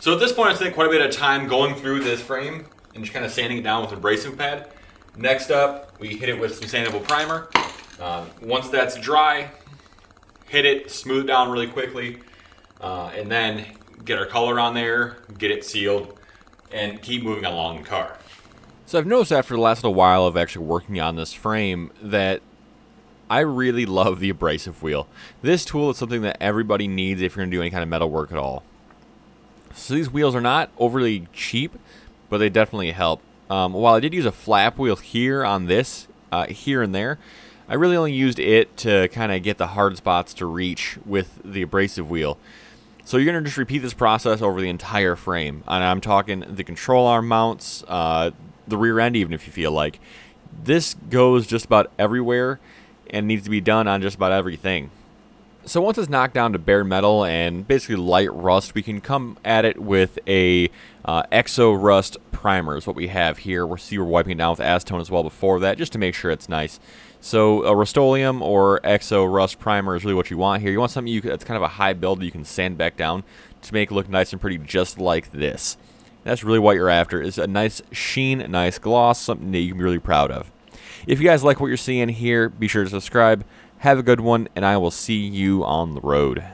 So at this point, I spent quite a bit of time going through this frame and just kind of sanding it down with a abrasive pad. Next up, we hit it with some sandable primer. Uh, once that's dry, hit it, smooth it down really quickly, uh, and then get our color on there, get it sealed, and keep moving along the car. So I've noticed after the last little while of actually working on this frame that I really love the abrasive wheel. This tool is something that everybody needs if you're going to do any kind of metal work at all. So these wheels are not overly cheap, but they definitely help. Um, while I did use a flap wheel here on this, uh, here and there, I really only used it to kind of get the hard spots to reach with the abrasive wheel. So you're going to just repeat this process over the entire frame. And I'm talking the control arm mounts, uh, the rear end even if you feel like. This goes just about everywhere and needs to be done on just about everything. So once it's knocked down to bare metal and basically light rust, we can come at it with a uh, X-O Rust primer is what we have here. We'll see we're wiping it down with acetone as well before that, just to make sure it's nice. So a Rust-Oleum or X-O Rust primer is really what you want here. You want something you, that's kind of a high build that you can sand back down to make it look nice and pretty just like this. That's really what you're after, is a nice sheen, nice gloss, something that you can be really proud of. If you guys like what you're seeing here, be sure to subscribe. Have a good one, and I will see you on the road.